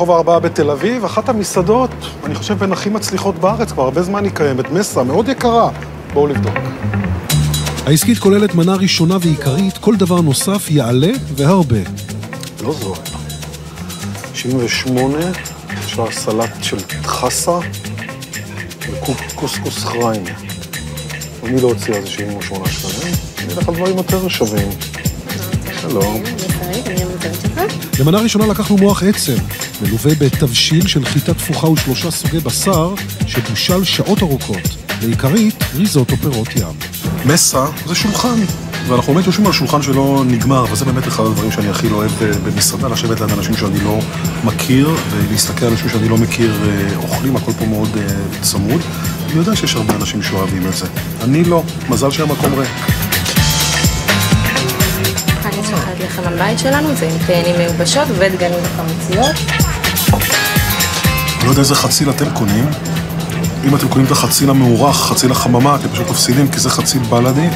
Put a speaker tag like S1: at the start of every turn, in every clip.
S1: רחוב הארבעה בתל אביב, אחת המסעדות, אני חושב, בין הכי מצליחות בארץ, כבר הרבה זמן היא קיימת, מסה, מאוד יקרה. בואו לבדוק.
S2: העסקית כוללת מנה ראשונה ועיקרית, כל דבר נוסף יעלה והרבה.
S1: לא זו. 78, יש לה סלט של חסה וקוסקוס חריים. אני לא אוציא על זה 78 שקלים, אני אלך על דברים יותר שווים. שלום.
S2: למנה ראשונה לקחנו מוח עצם, מלווה בתבשיל של חיטה תפוחה ושלושה סוגי בשר, שבושל שעות ארוכות. ועיקרית, ריזוטו פירות ים.
S1: מסה זה שולחן, ואנחנו באמת יושבים על שולחן שלא נגמר, וזה באמת אחד הדברים שאני הכי לא אוהב אה, במסעדה, לשבת ליד אנשים שאני לא מכיר, ולהסתכל על אנשים שאני לא מכיר אה, אוכלים, הכל פה מאוד אה, צמוד. אני יודע שיש הרבה אנשים שאוהבים את זה. אני לא, מזל שהמקום ריק.
S3: לחם הבית שלנו, זה עם תאנים מיובשות ודגנים וחמוציות.
S1: לא יודע איזה חציל אתם קונים. אם אתם קונים את החציל המאורך, חציל החממה, אתם פשוט מפסידים, כי זה חציל בלאדי.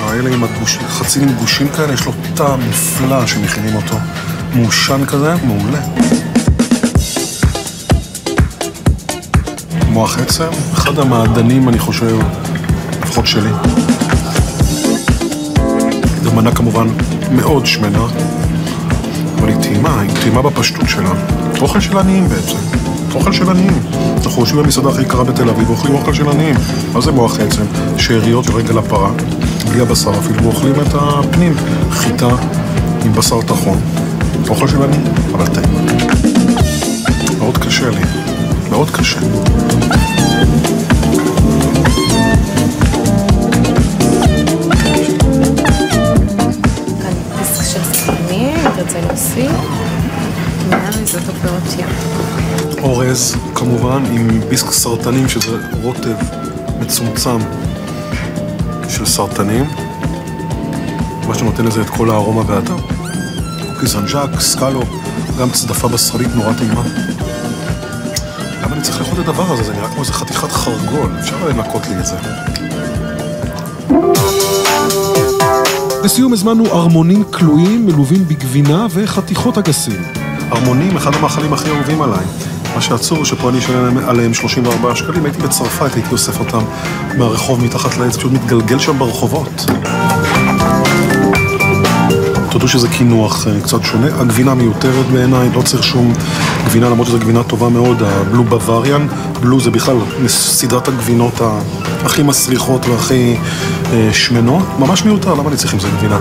S1: האלה עם הגוש... עם גושים כאלה, יש לו טעם נפלא שמכינים אותו. מעושן כזה, מעולה. מוח עצם, אחד המעדנים, אני חושב, לפחות שלי. זו מנה כמובן מאוד שמנה, אבל היא טעימה, היא טעימה בפשטות שלה. אוכל של עניים בעצם. אוכל של עניים. אנחנו יושבים במסעדה הכי יקרה בתל אביב ואוכלים אוכל של עניים. מה זה מוח עצם? שאריות של רגל הפרה, בלי הבשר אפילו, ואוכלים את הפנים. חיטה עם בשר טחון. אוכל של עניים, אבל טעים. מאוד קשה לי. מאוד קשה.
S3: להוסיף. וריזוטו פירות ים.
S1: אורז, כמובן, עם ביסק סרטנים, שזה רוטב מצומצם של סרטנים. מה שנותן לזה את כל הארומה והטעם. coquilles Saint-Jacques, scallop, גם צדפה בשרית נורא טעימה. למה אני צריך לאכול את הדבר הזה? זה נראה כמו איזה חתיכת חרגול. אפשר לנקות לי את זה.
S2: לסיום הזמנו ערמונים קלויים מלווים בגבינה וחתיכות אגסים.
S1: ערמונים, אחד המאכלים הכי אהובים עליי. מה שעצוב, שפה אני אשלם עליהם 34 שקלים, הייתי בצרפת, הייתי אוסף אותם מהרחוב מתחת לעץ, פשוט מתגלגל שם ברחובות. תודו שזה קינוח אה, קצת שונה, הגבינה מיותרת בעיניי, לא צריך שום גבינה, למרות שזו גבינה טובה מאוד, הבלו בווריאן, בלו זה בכלל סדרת הגבינות הכי מסריחות והכי שמנות, ממש מיותר, למה אני צריך עם זה גבינה?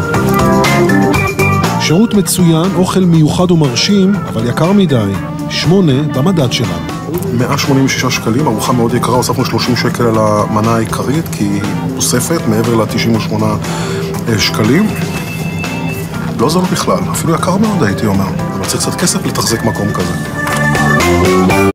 S2: שירות מצוין, אוכל מיוחד ומרשים, אבל יקר מדי. שמונה במדד שלנו.
S1: 186 שקלים, ארוחה מאוד יקרה, הוספנו 30 שקל על המנה העיקרית, כי היא תוספת מעבר ל-98 שקלים. לא זול בכלל, אפילו יקר מאוד הייתי אומר, אבל צריך קצת כסף לתחזק מקום כזה.